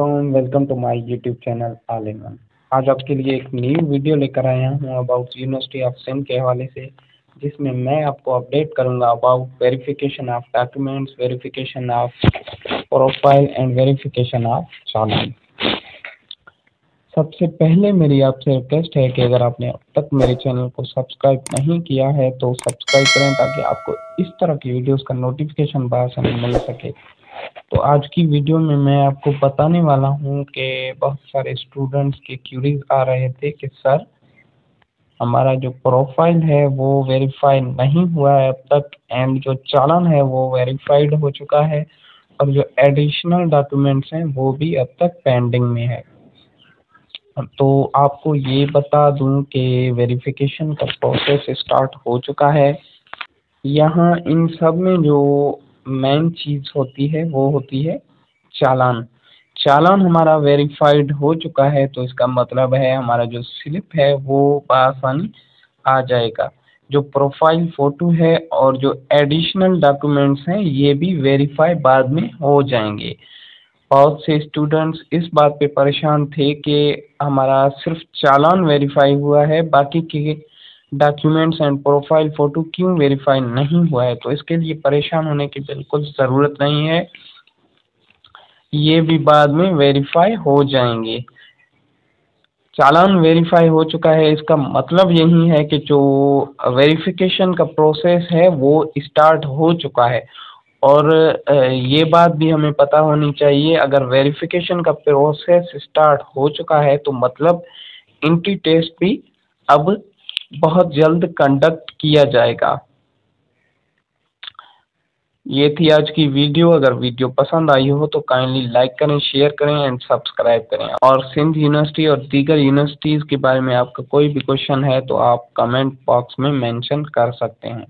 Welcome to my YouTube channel all in one आज आपके लिए एक न्यू वीडियो लेकर आया हूँ अबाउट यूनिवर्सिटी ऑफ़ सिंध के हवाले से, जिसमें मैं आपको अपडेट करूँगा about verification of documents verification of profile and verification of challan सबसे पहले मेरी आपसे रिक्वेस्ट है कि अगर आपने अब तक मेरे चैनल को सब्सक्राइब नहीं किया है तो सब्सक्राइब करें ताकि आपको इस तरह की वीडियोस का नोटिफिकेशन बासानी मिल सके। तो आज की वीडियो में मैं आपको बताने वाला हूँ कि बहुत सारे स्टूडेंट्स के क्यूरीज आ रहे थे कि, सर, हमारा जो प्रोफ़ाइल है वो वेरीफाई नहीं हुआ है अब तक एंड जो चालान है वो वेरीफाइड हो चुका है और जो एडिशनल डॉक्यूमेंट्स हैं वो भी अब तक पेंडिंग में है। तो आपको ये बता दूँ कि वेरिफिकेशन का प्रोसेस स्टार्ट हो चुका है। यहाँ इन सब में जो मेन चीज़ होती है, वो होती है चालान। चालान हमारा वेरीफाइड हो चुका है तो इसका मतलब है हमारा जो स्लिप है, वो आसानी आ जाएगा। जो प्रोफ़ाइल फ़ोटो है और जो एडिशनल डॉक्यूमेंट्स हैं, ये भी वेरीफाई बाद में हो जाएँगे। बहुत से स्टूडेंट्स इस बात पे परेशान थे कि हमारा सिर्फ़ चालान वेरीफाई हुआ है, बाकी के डॉक्यूमेंट्स एंड प्रोफ़ाइल फ़ोटो क्यों वेरीफाई नहीं हुआ है? तो इसके लिए परेशान होने की बिल्कुल ज़रूरत नहीं है। ये भी बाद में वेरीफाई हो जाएँगे। चालान वेरीफाई हो चुका है। इसका मतलब यही है कि जो वेरिफिकेशन का प्रोसेस है, वो स्टार्ट हो चुका है। और ये बात भी हमें पता होनी चाहिए, अगर वेरिफिकेशन का प्रोसेस स्टार्ट हो चुका है तो मतलब इंट्री टेस्ट भी अब बहुत जल्द कंडक्ट किया जाएगा। ये थी आज की वीडियो अगर वीडियो पसंद आई हो तो काइंडली लाइक करें शेयर करें एंड सब्सक्राइब करें। और सिंध यूनिवर्सिटी और दीगर यूनिवर्सिटीज़ के बारे में आपका कोई भी क्वेश्चन है तो आप कमेंट बॉक्स में मेंशन कर सकते हैं।